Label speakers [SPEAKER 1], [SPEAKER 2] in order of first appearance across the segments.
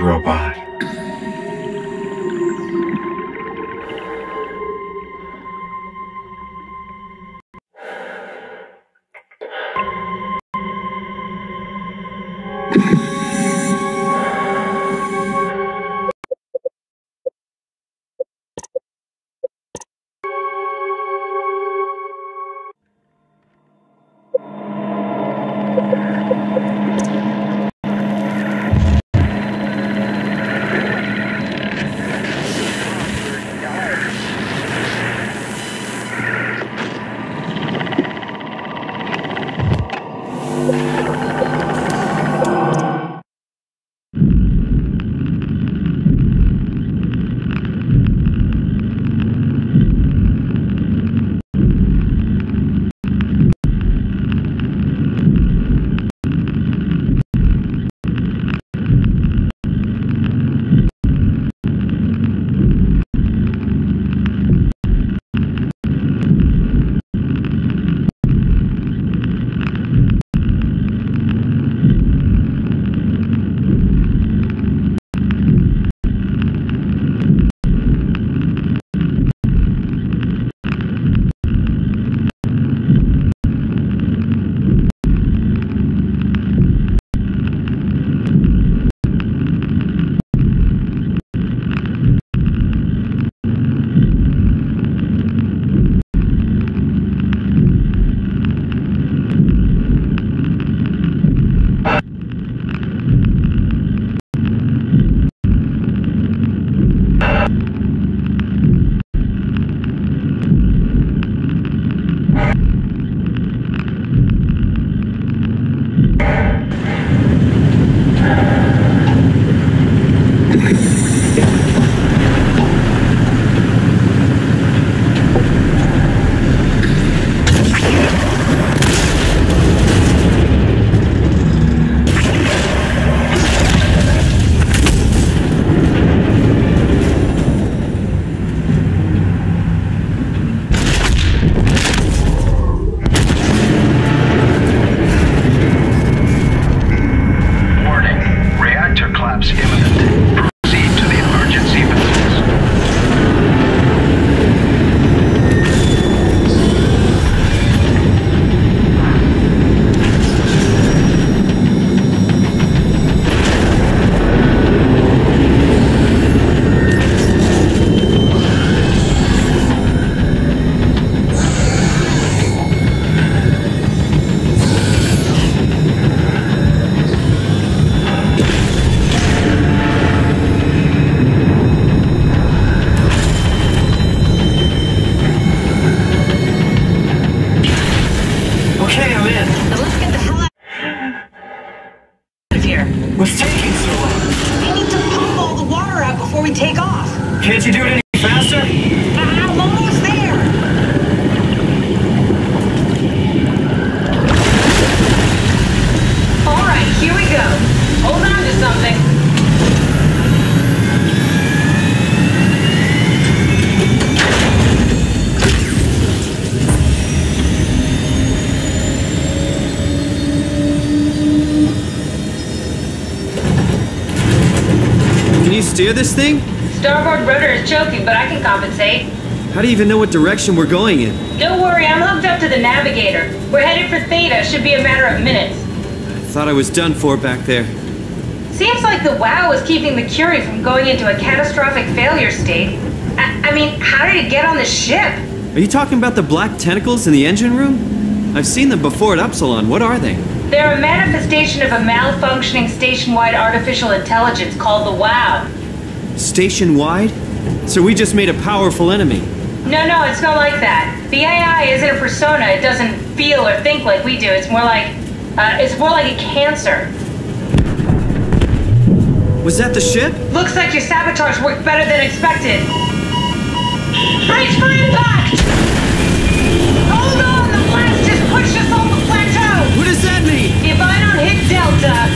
[SPEAKER 1] robot.
[SPEAKER 2] Steer this thing?
[SPEAKER 3] Starboard rudder is choking, but I can compensate.
[SPEAKER 2] How do you even know what direction we're going in?
[SPEAKER 3] Don't worry, I'm hooked up to the navigator. We're headed for Theta. Should be a matter of minutes.
[SPEAKER 2] I thought I was done for back there.
[SPEAKER 3] Seems like the WAU is keeping the Curie from going into a catastrophic failure state. I, I mean, how did it get on the ship?
[SPEAKER 2] Are you talking about the black tentacles in the engine room? I've seen them before at Upsilon. What are they?
[SPEAKER 3] They're a manifestation of a malfunctioning station-wide artificial intelligence called the WAU.
[SPEAKER 2] Station wide? So we just made a powerful enemy.
[SPEAKER 3] No, no, it's not like that. The AI isn't a persona. It doesn't feel or think like we do. It's more like, uh, it's more like a cancer.
[SPEAKER 2] Was that the ship?
[SPEAKER 3] Looks like your sabotage worked better than expected. Brace for impact! Hold on, the blast just pushed us off the plateau!
[SPEAKER 2] What does that mean?
[SPEAKER 3] If I don't hit Delta,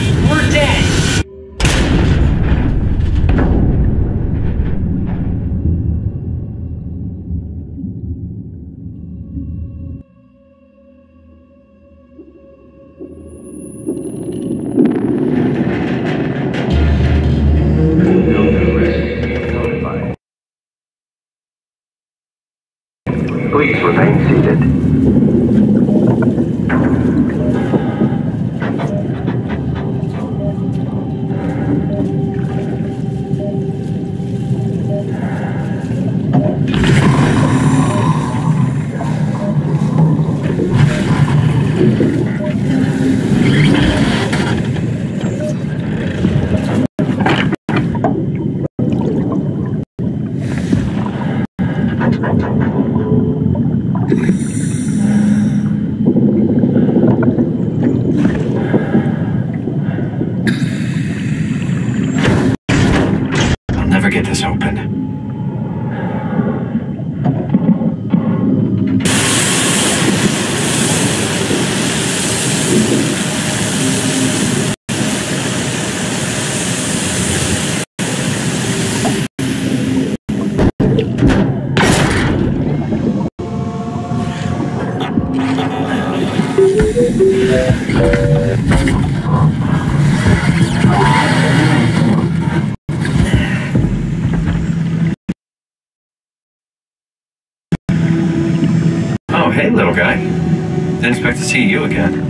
[SPEAKER 2] see you again.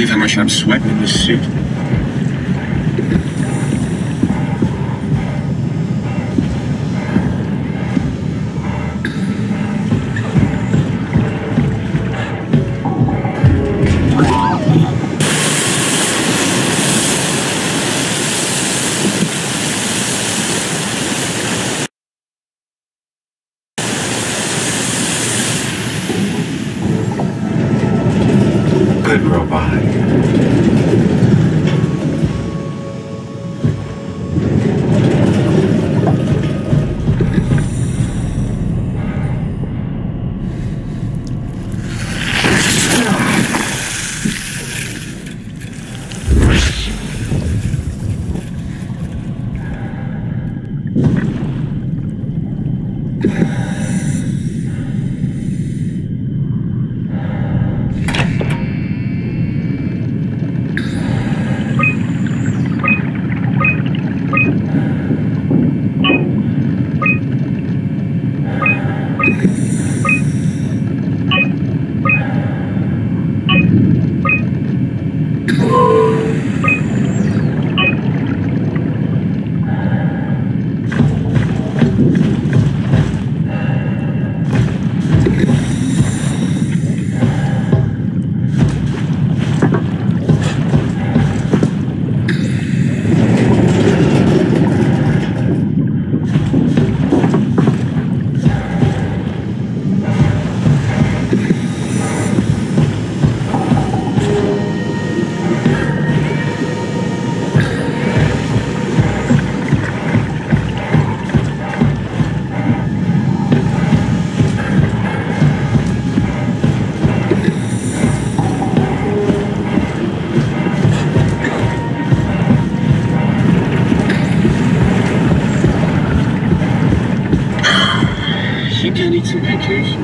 [SPEAKER 4] believe how much I'm sweating in this suit. needs some pictures.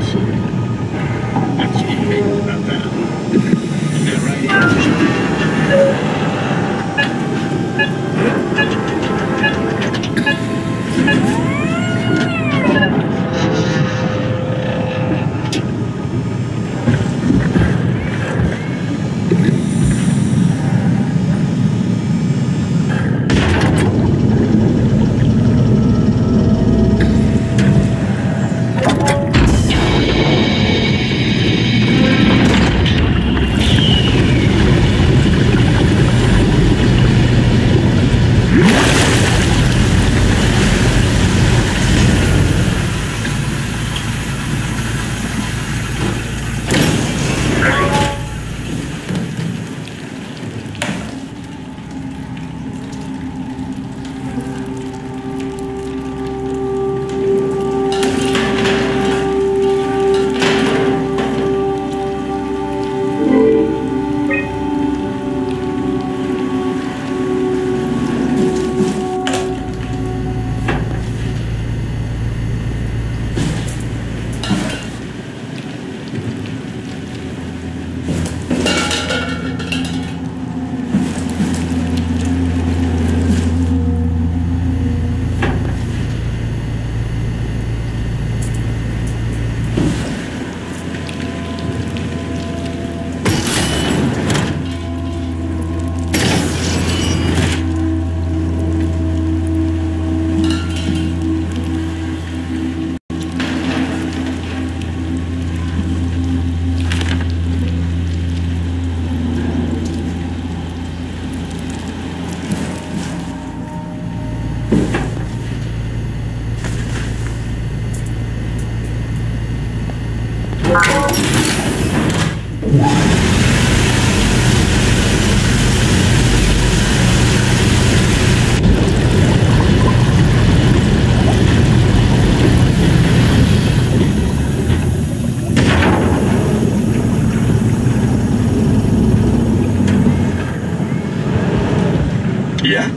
[SPEAKER 4] Yeah?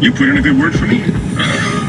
[SPEAKER 4] You put in a good word for me? Brandon,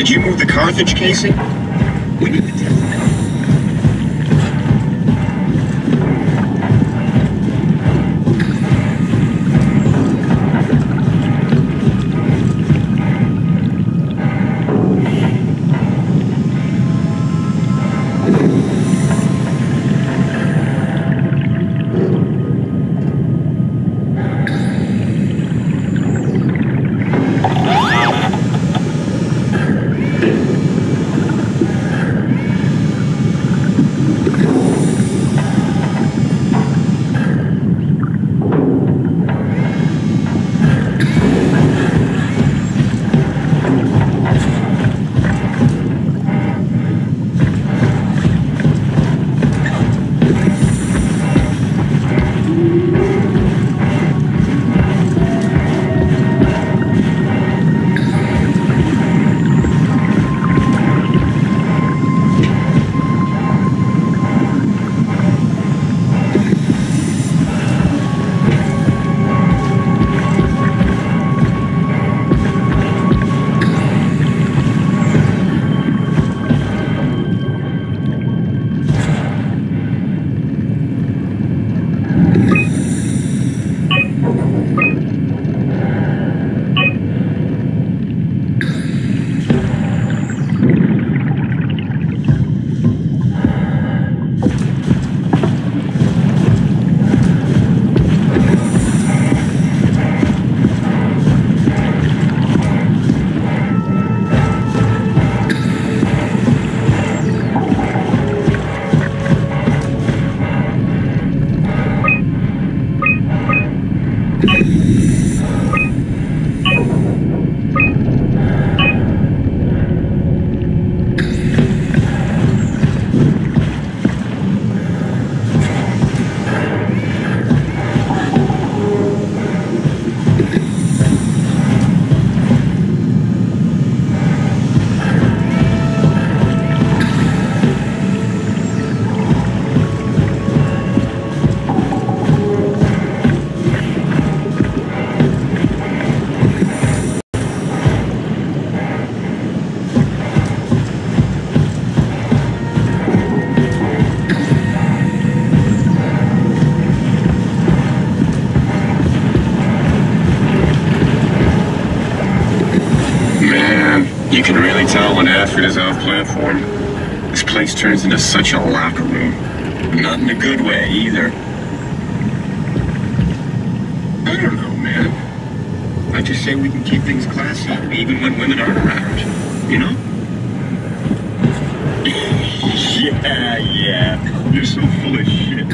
[SPEAKER 4] did you move the Carthage casing? You can really tell when Ashford is off platform. This place turns into such a locker room. Not in a good way, either. I don't know, man. I just say we can keep things classy, even when women aren't around. You know? yeah, yeah. You're so full of shit,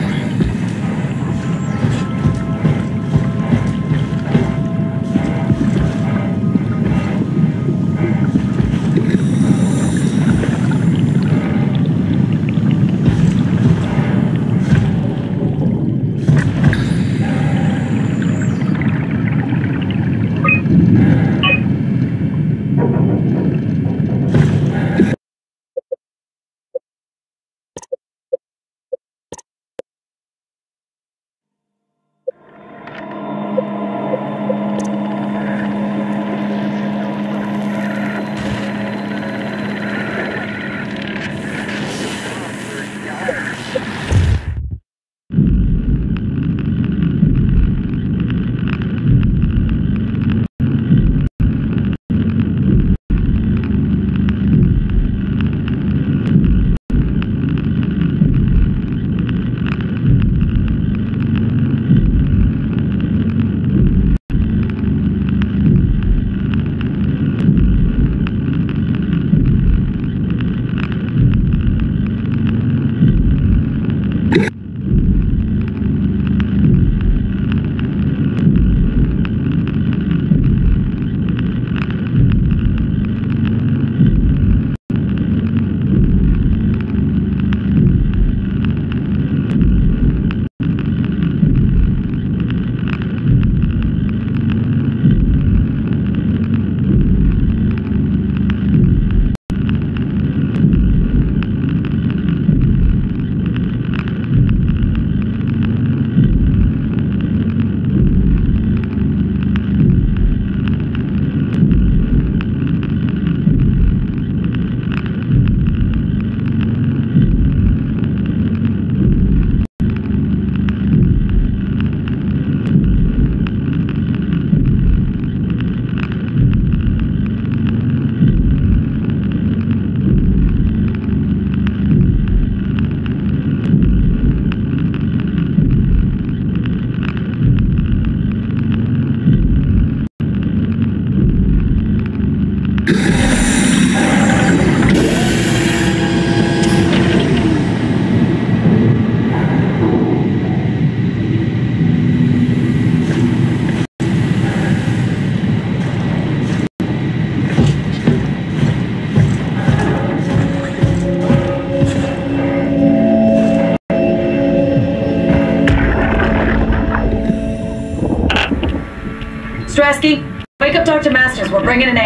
[SPEAKER 3] bringing in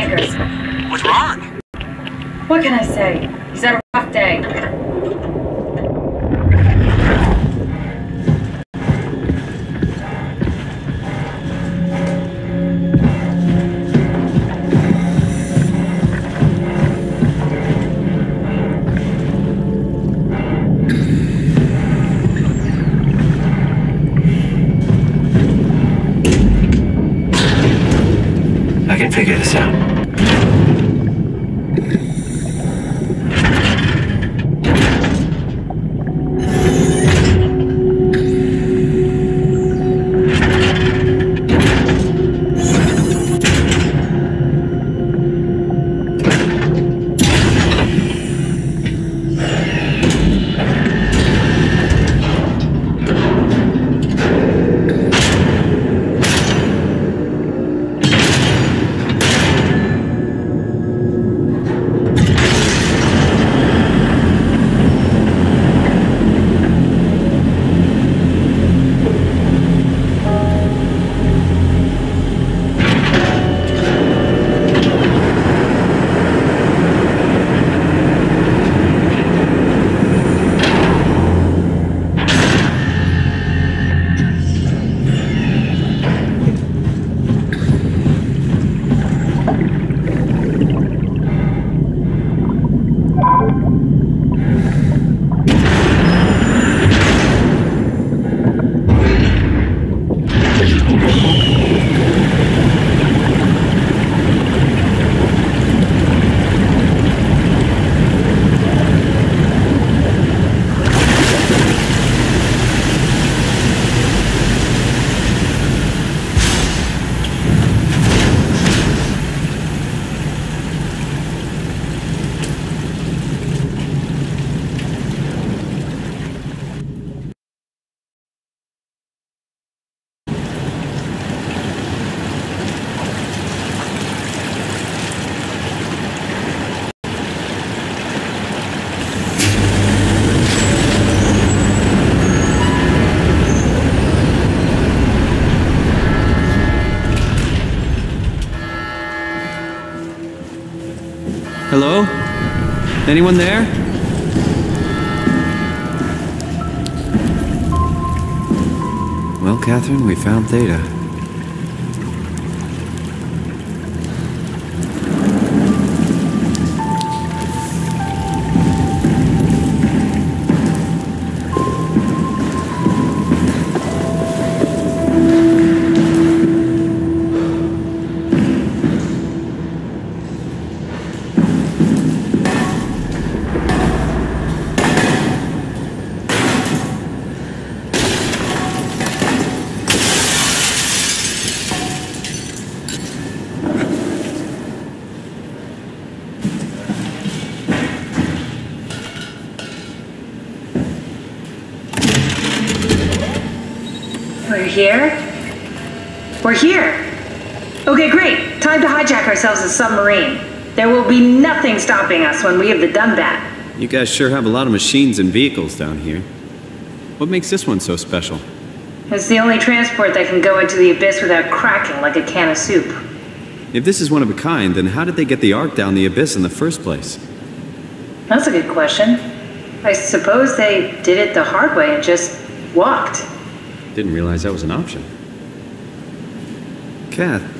[SPEAKER 2] Anyone there? Well, Catherine, we found Theta.
[SPEAKER 3] Submarine. There will be nothing stopping us when we have the Dunbat.
[SPEAKER 2] You guys sure have a lot of machines and vehicles down here. What makes this one so special?
[SPEAKER 3] It's the only transport that can go into the abyss without cracking like a can of soup.
[SPEAKER 2] If this is one of a kind, then how did they get the Ark down the abyss in the first place?
[SPEAKER 3] That's a good question. I suppose they did it the hard way and just walked.
[SPEAKER 2] Didn't realize that was an option. Kath,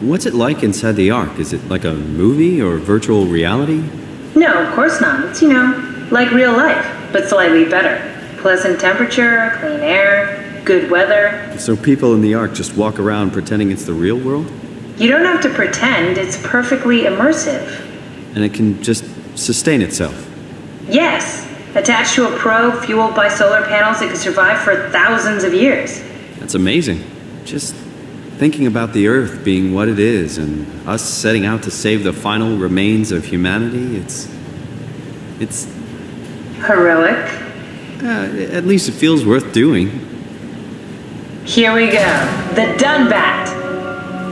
[SPEAKER 2] what's it like inside the Ark? Is it like a movie or virtual reality?
[SPEAKER 3] No, of course not. It's, you know, like real life, but slightly better. Pleasant temperature, clean air, good weather.
[SPEAKER 2] So people in the Ark just walk around pretending it's the real world?
[SPEAKER 3] You don't have to pretend, it's perfectly immersive.
[SPEAKER 2] And it can just sustain itself.
[SPEAKER 3] Yes, attached to a probe fueled by solar panels, it can survive for thousands of years.
[SPEAKER 2] That's amazing. Just thinking about the Earth being what it is and us setting out to save the final remains of humanity, it's. It's.
[SPEAKER 3] Heroic.
[SPEAKER 2] Uh, at least it feels worth doing.
[SPEAKER 3] Here we go. The Dunbat.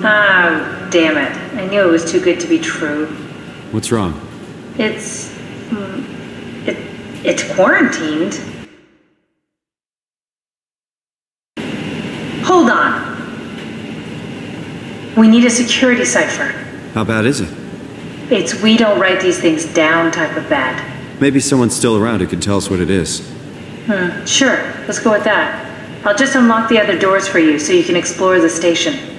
[SPEAKER 3] Oh, damn it. I knew it was too good to be true.
[SPEAKER 2] What's wrong?
[SPEAKER 3] It's. mm, It, it's quarantined. Hold on. We need a security cipher.
[SPEAKER 2] How bad is it?
[SPEAKER 3] It's we don't write these things down type of bad.
[SPEAKER 2] Maybe someone's still around who can tell us what it is.
[SPEAKER 3] Hmm, sure, let's go with that. I'll just unlock the other doors for you so you can explore the station.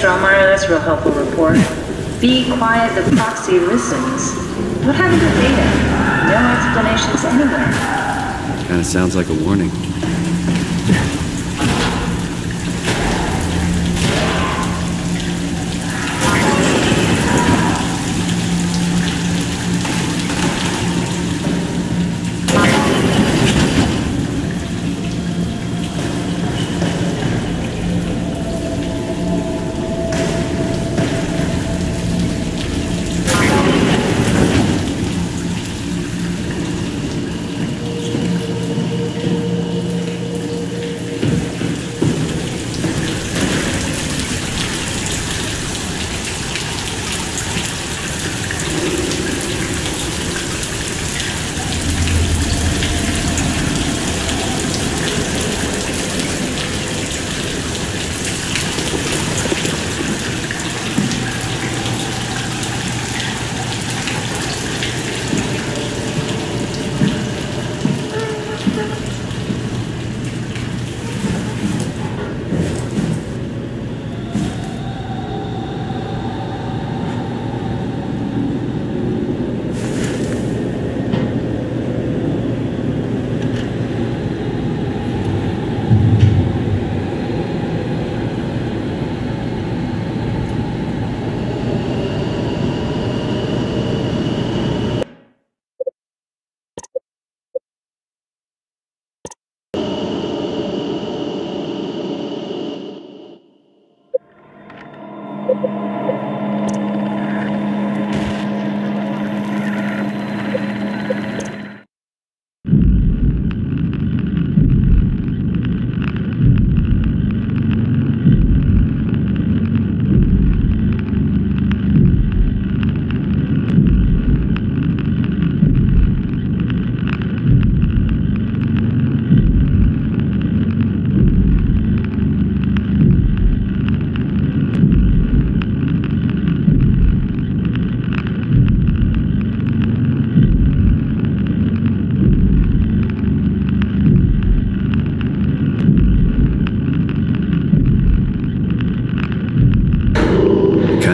[SPEAKER 3] Thanks, That's a real helpful report. Be quiet, the proxy listens. What happened to Data? No explanations anywhere.
[SPEAKER 2] Kinda sounds like a warning.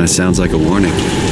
[SPEAKER 2] Sounds like a warning.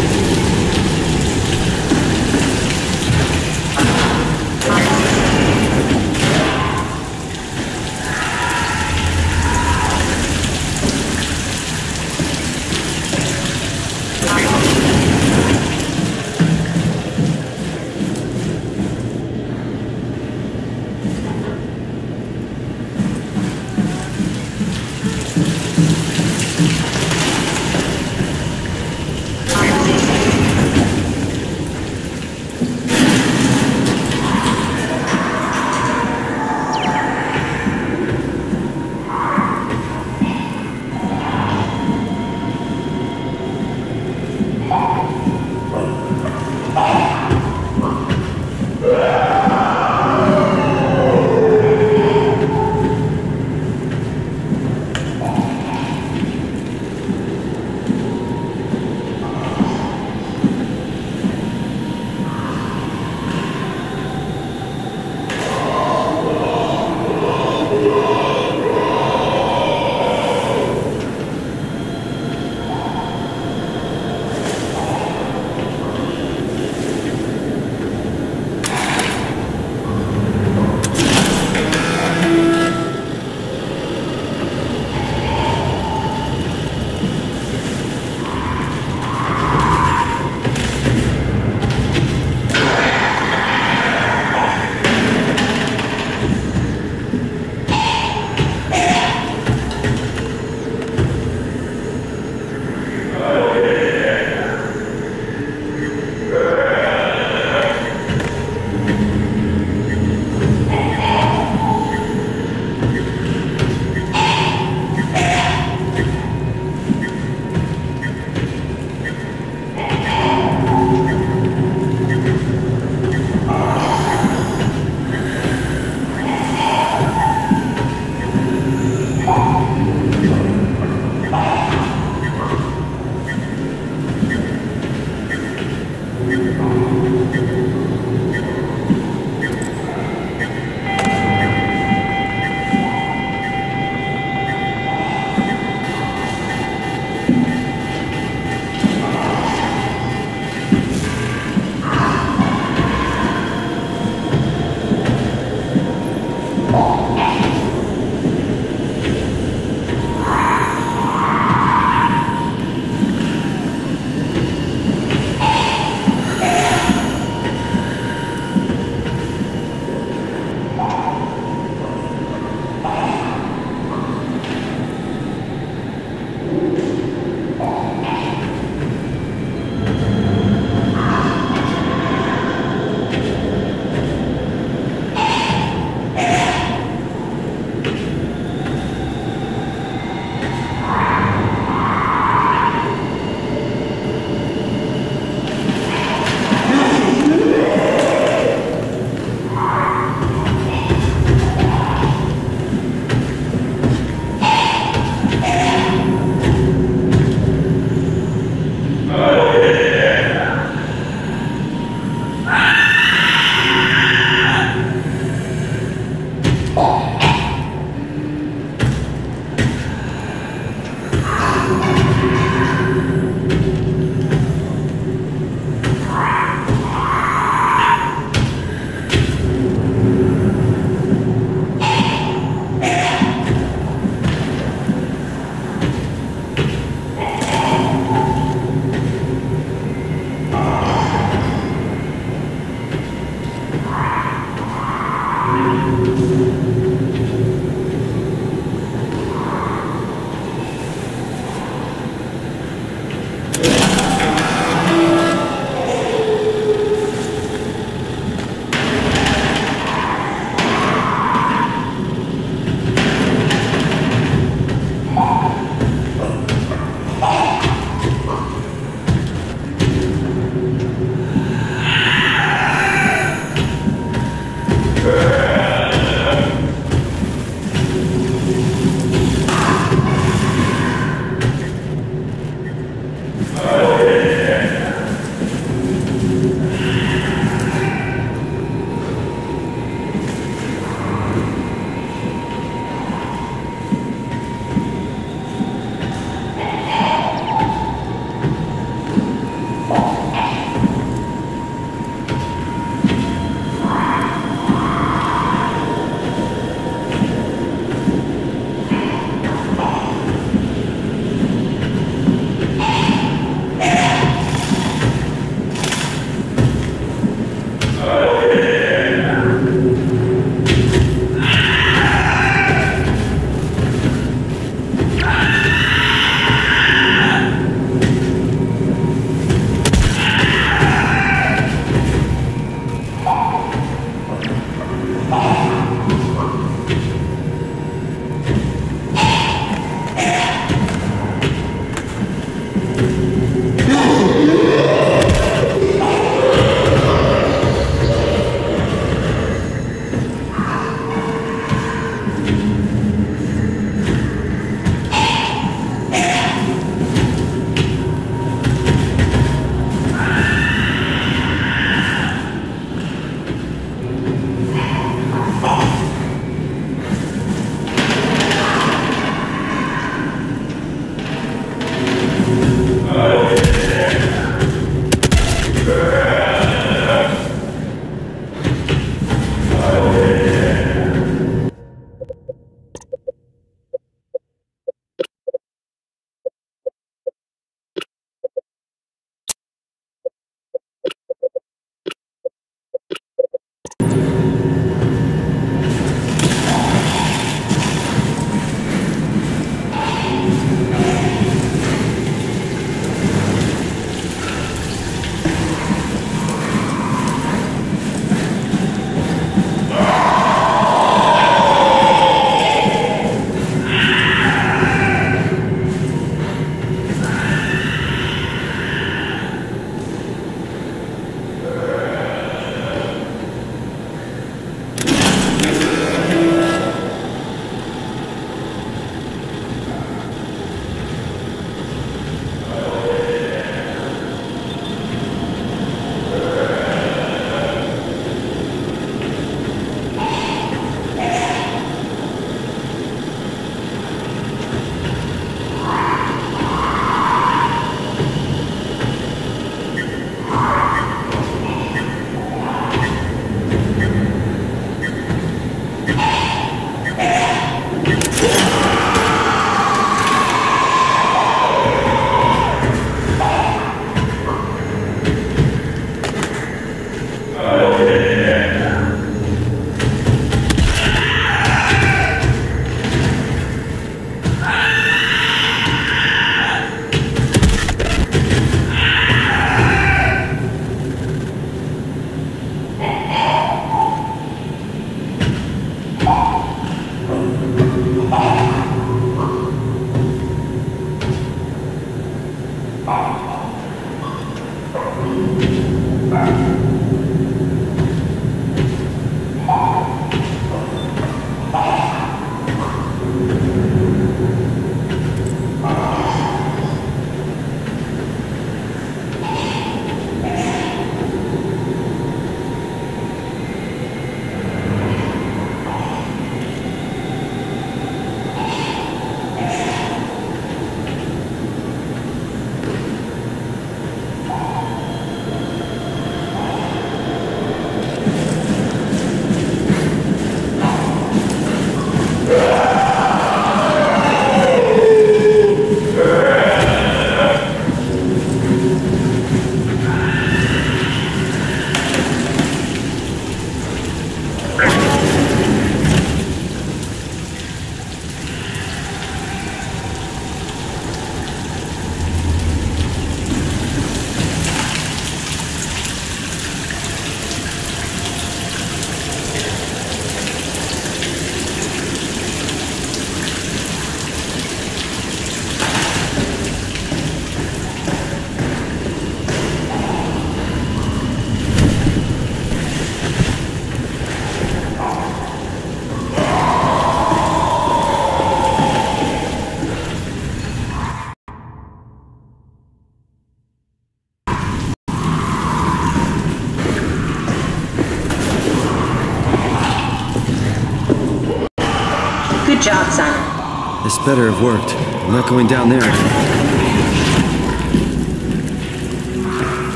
[SPEAKER 2] Better have worked. I'm not going down there.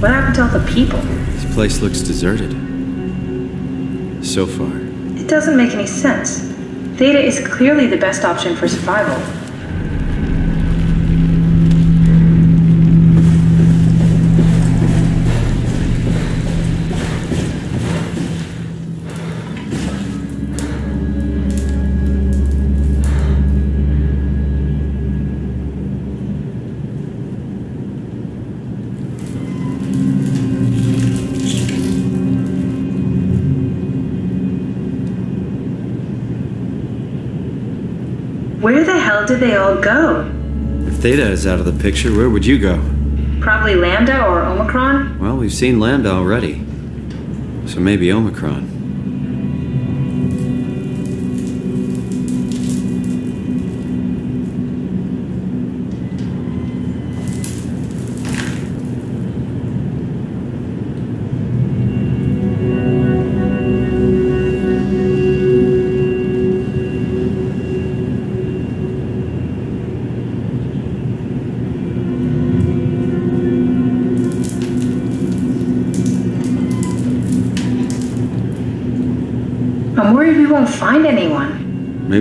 [SPEAKER 3] What happened to all the people?
[SPEAKER 2] This place looks deserted. So far.
[SPEAKER 3] It doesn't make any sense. Theta is clearly the best option for survival. Did they all go?
[SPEAKER 2] If Theta is out of the picture, where would you go?
[SPEAKER 3] Probably Lambda or Omicron?
[SPEAKER 2] Well, we've seen Lambda already. So maybe Omicron.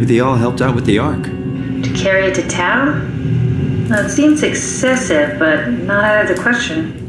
[SPEAKER 2] Maybe they all helped out with the Ark.
[SPEAKER 3] To carry it to town? It seems excessive, but not out of the question.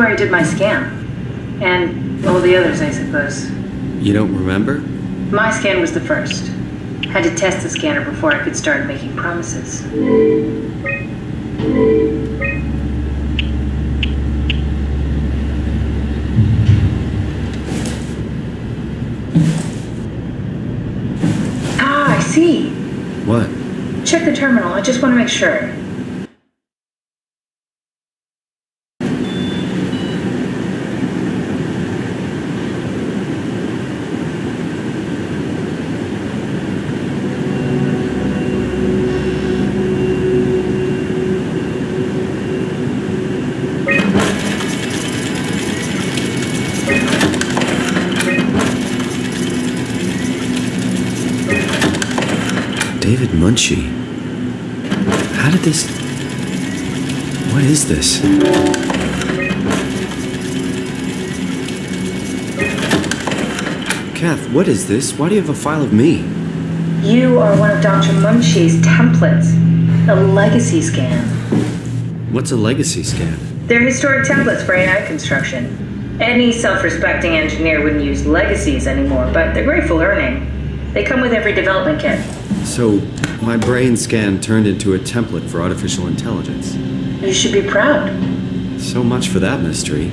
[SPEAKER 3] Where I did my scan. And all the others, I suppose.
[SPEAKER 2] You don't remember?
[SPEAKER 3] My scan was the first. Had to test the scanner before I could start making promises. Ah, I see.
[SPEAKER 2] What?
[SPEAKER 3] Check the terminal. I just want to make sure.
[SPEAKER 2] Munshi. How did this. What is this? Kath, what is this? Why do you have a file of me?
[SPEAKER 3] You are one of Dr. Munshi's templates. A legacy scan.
[SPEAKER 2] What's a legacy scan?
[SPEAKER 3] They're historic templates for AI construction. Any self respecting engineer wouldn't use legacies anymore, but they're great for learning. They come with every development kit.
[SPEAKER 2] So, my brain scan turned into a template for artificial intelligence.
[SPEAKER 3] You should be proud.
[SPEAKER 2] So much for that mystery.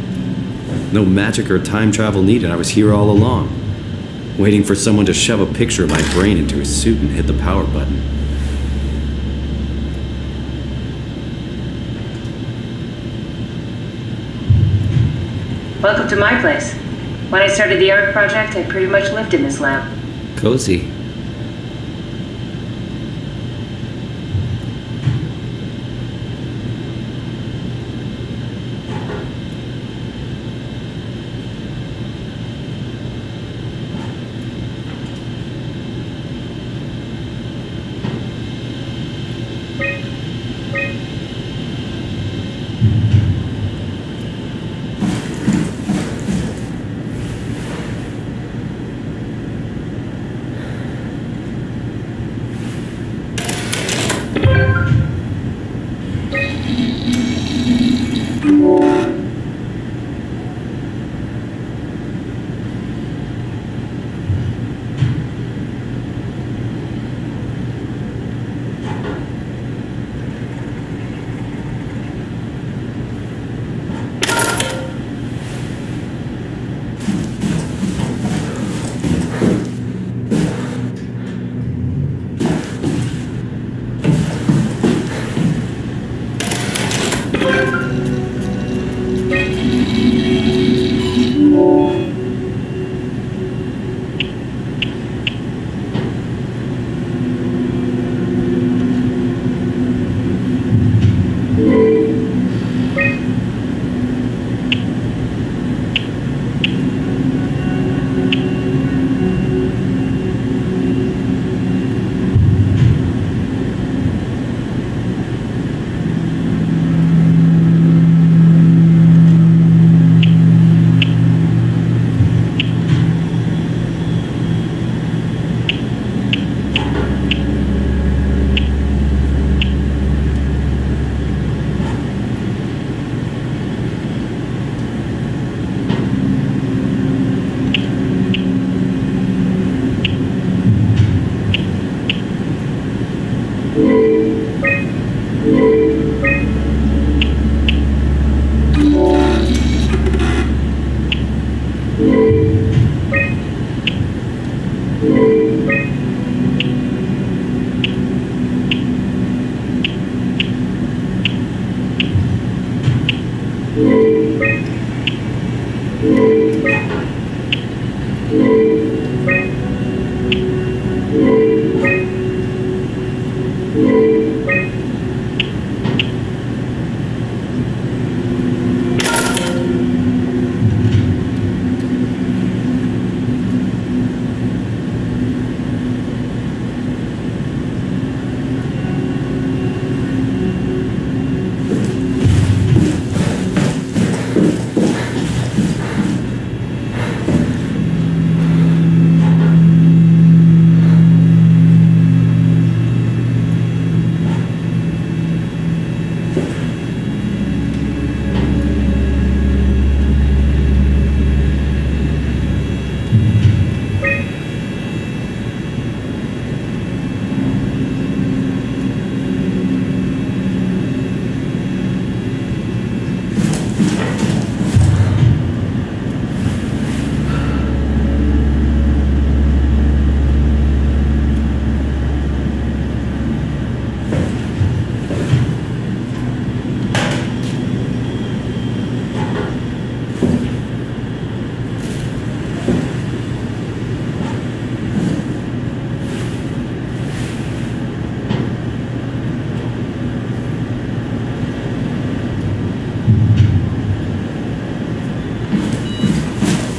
[SPEAKER 2] No magic or time travel needed. I was here all along, waiting for someone to shove a picture of my brain into a suit and hit the power button.
[SPEAKER 3] Welcome to my place. When I started the Ark project, I pretty much lived in this lab.
[SPEAKER 2] Cozy.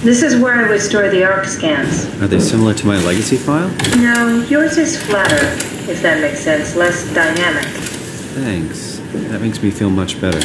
[SPEAKER 3] This is where I would store the Ark scans.
[SPEAKER 2] Are they similar to my legacy file?
[SPEAKER 3] No, yours is flatter, if that makes sense, less dynamic.
[SPEAKER 2] Thanks. That makes me feel much better.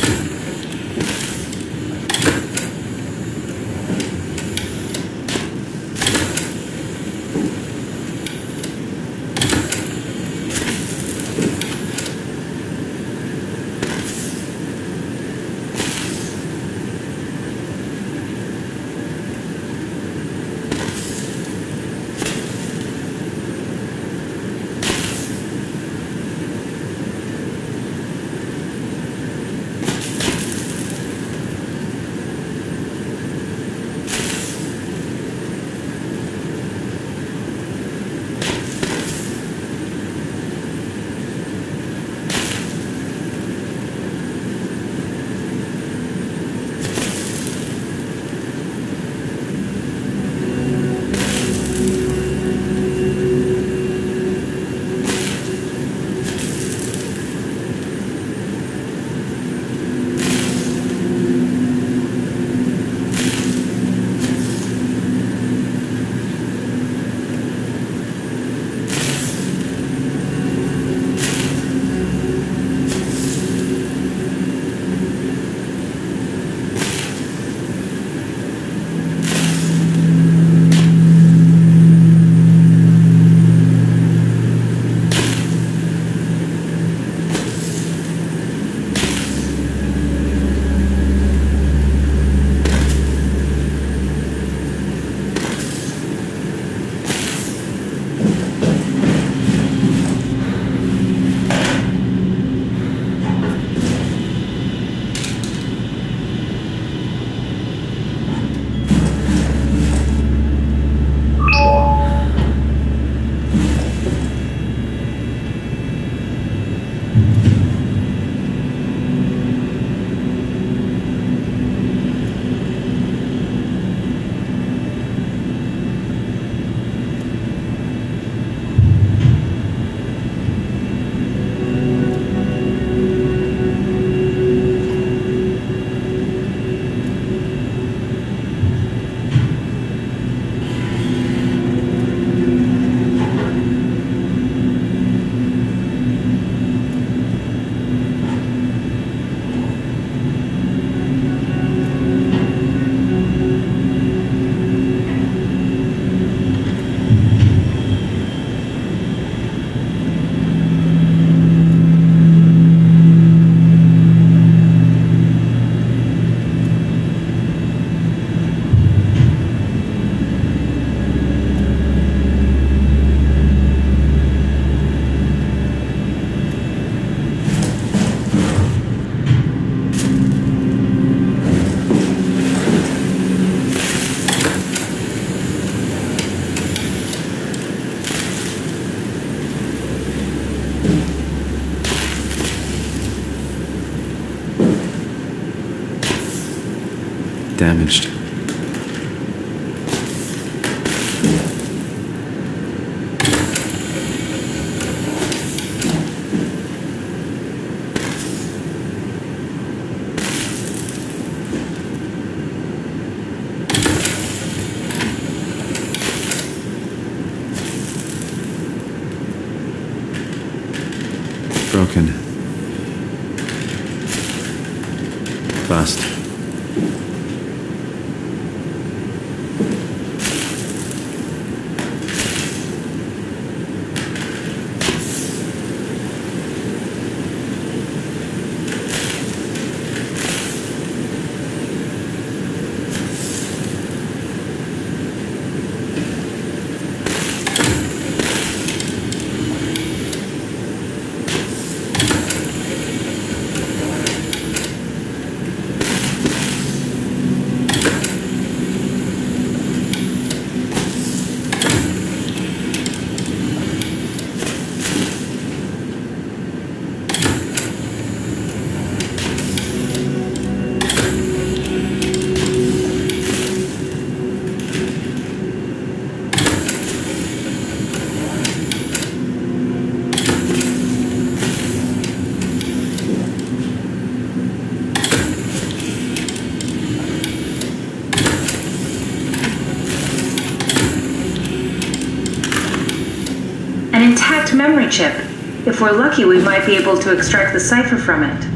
[SPEAKER 3] If we're lucky, we might be able to extract the cipher from it.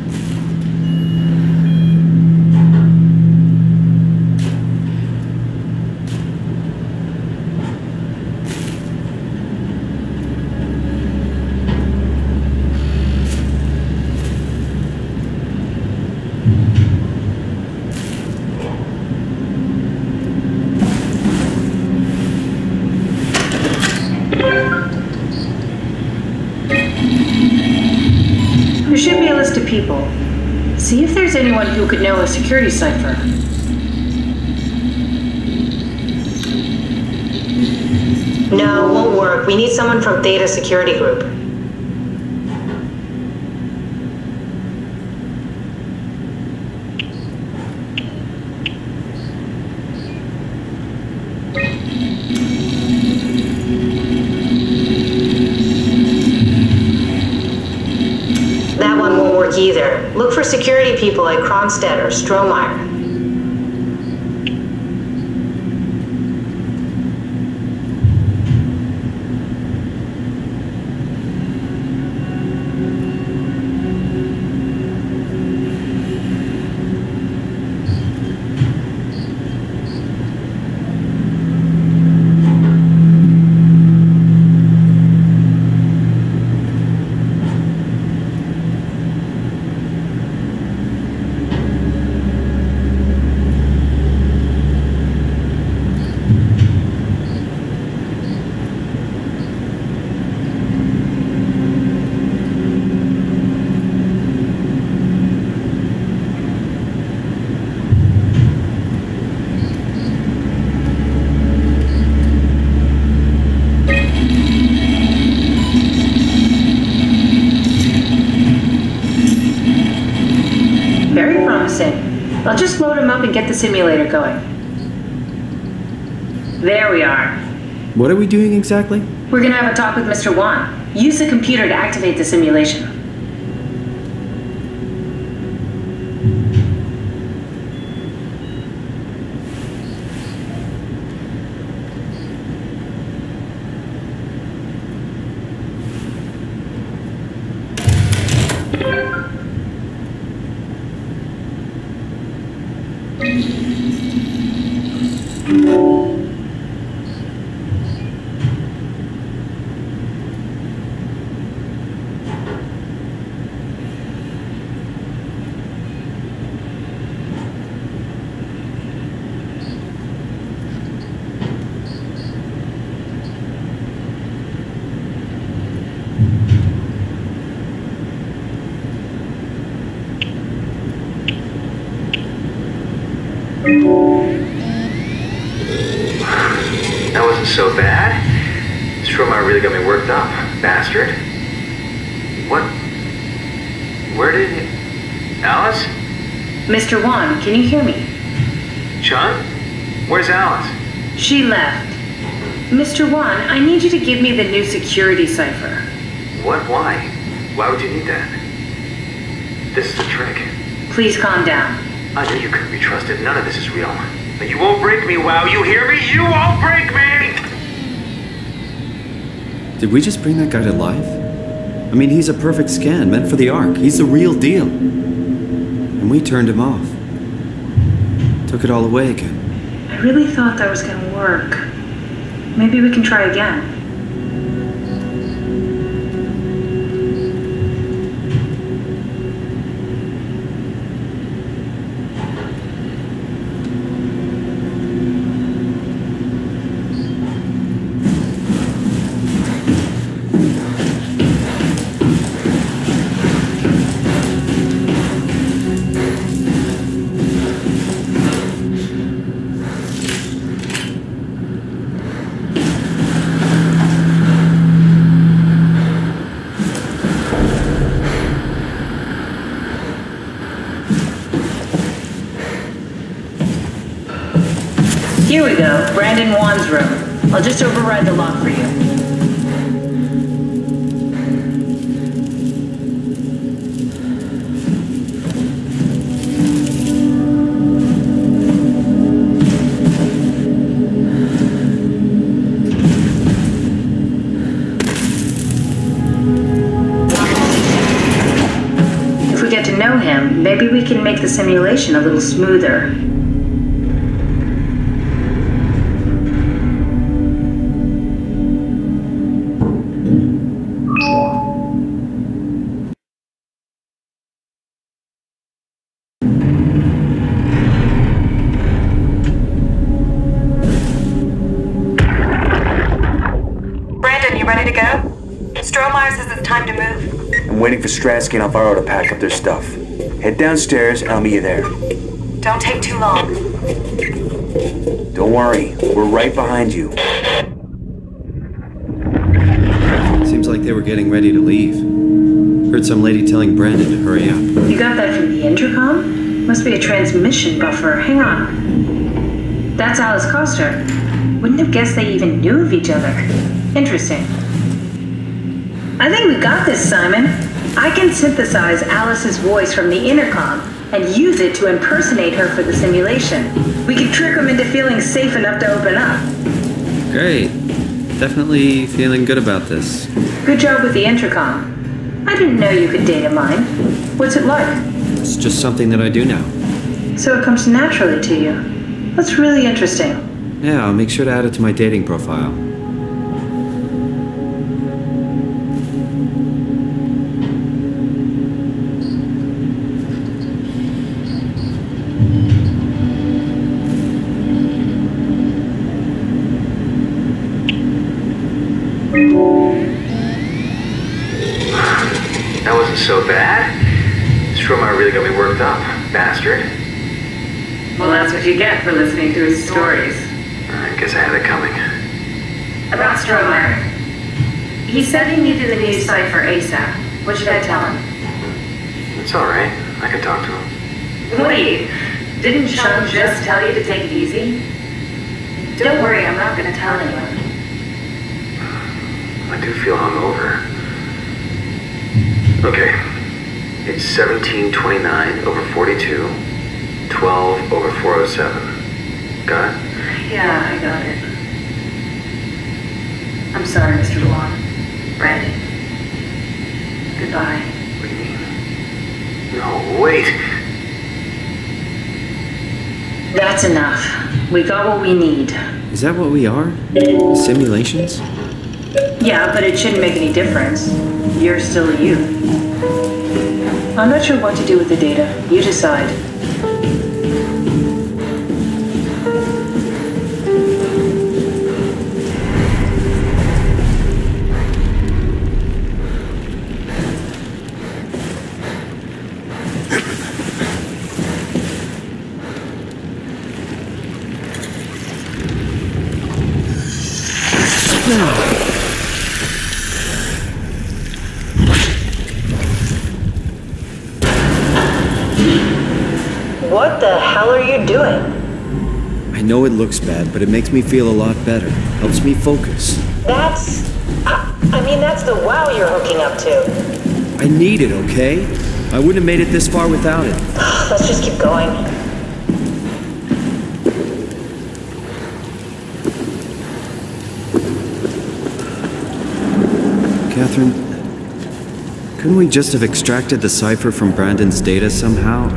[SPEAKER 3] There should be a list of people. See if there's anyone who could know a security cipher.
[SPEAKER 5] No, won't work. We need someone from Theta Security Group. That one won't work either. Look for security people like Kronstadt Strohmeyer.
[SPEAKER 3] Very promising. I'll just load him up and get the simulator going. There we are.
[SPEAKER 2] What are we doing exactly?
[SPEAKER 3] We're gonna have a talk with Mr. Wan. Use the computer to activate the simulation.
[SPEAKER 6] That wasn't so bad. Strohmeyer really got me worked up, bastard. What? Where did... Alice?
[SPEAKER 3] Mr. Wan, can you hear me?
[SPEAKER 6] Chung? Where's Alice?
[SPEAKER 3] She left. Mr. Wan, I need you to give me the new security cipher.
[SPEAKER 6] What? Why? Why would you need that? This is a trick.
[SPEAKER 3] Please calm down.
[SPEAKER 6] I knew you couldn't be trusted. None of this is real. But you won't break me, WAU. You hear me? You won't break me!
[SPEAKER 2] Did we just bring that guy to life? I mean, he's a perfect scan, meant for the Ark. He's the real deal. And we turned him off. Took it all away again.
[SPEAKER 3] I really thought that was gonna work. Maybe we can try again. Brandon Wan's room. I'll just override the lock for you. If we get to know him, maybe we can make the simulation a little smoother.
[SPEAKER 7] Stratsky and Alvaro to pack up their stuff. Head downstairs and I'll meet you there.
[SPEAKER 8] Don't take too long.
[SPEAKER 7] Don't worry, we're right behind you.
[SPEAKER 2] Seems like they were getting ready to leave. Heard some lady telling Brandon to hurry up.
[SPEAKER 3] You got that from the intercom? Must be a transmission buffer. Hang on. That's Alice Coster. Wouldn't have guessed they even knew of each other. Interesting. I think we got this, Simon. I can synthesize Alice's voice from the intercom and use it to impersonate her for the simulation. We could trick them into feeling safe enough to open up.
[SPEAKER 2] Great. Definitely feeling good about this.
[SPEAKER 3] Good job with the intercom. I didn't know you could data mine. What's it like?
[SPEAKER 2] It's just something that I do now.
[SPEAKER 3] So it comes naturally to you. That's really interesting.
[SPEAKER 2] Yeah, I'll make sure to add it to my dating profile.
[SPEAKER 3] Listening to his stories.
[SPEAKER 6] I guess I had it coming.
[SPEAKER 3] About Strohmeyer. He said he needed a new cipher ASAP. What should I tell him?
[SPEAKER 6] It's alright. I can talk to him.
[SPEAKER 3] Wait, didn't Chung just tell you to take it easy? Don't worry, I'm not going to tell anyone.
[SPEAKER 6] I do feel hungover. Okay. It's 1729 over 42, 12 over 407. Got it?
[SPEAKER 3] Yeah, I got it. I'm sorry, Mr. Wan. Brandon. Goodbye.
[SPEAKER 6] What do you mean? No, wait.
[SPEAKER 3] That's enough. We got what we need.
[SPEAKER 2] Is that what we are? Simulations?
[SPEAKER 3] Yeah, but it shouldn't make any difference. You're still you. I'm not sure what to do with the data. You decide.
[SPEAKER 2] Looks bad, but it makes me feel a lot better. Helps me focus.
[SPEAKER 5] That's. I, I mean, that's the WAU you're hooking up to.
[SPEAKER 2] I need it, okay? I wouldn't have made it this far without it.
[SPEAKER 5] Let's just keep going.
[SPEAKER 2] Catherine, couldn't we just have extracted the cipher from Brandon's data somehow?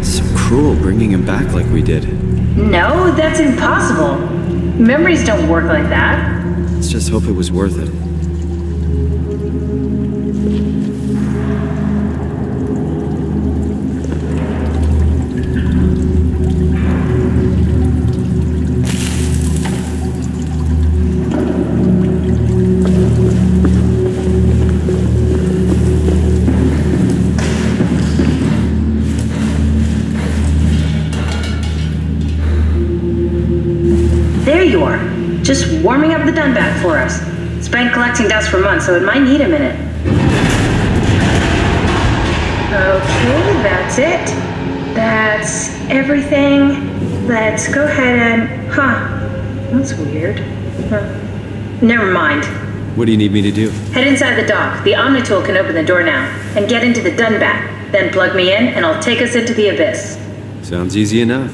[SPEAKER 2] It's so cruel bringing him back like we did.
[SPEAKER 3] No, that's impossible. Memories don't work like that.
[SPEAKER 2] Let's just hope it was worth it.
[SPEAKER 3] Collecting dust for months, so it might need a minute. Okay, that's it. That's everything. Let's go ahead and. Huh. That's weird. Huh. Never mind.
[SPEAKER 2] What do you need me to do?
[SPEAKER 3] Head inside the dock. The Omnitool can open the door now. And get into the Dunbat. Then plug me in, and I'll take us into the abyss.
[SPEAKER 2] Sounds easy enough.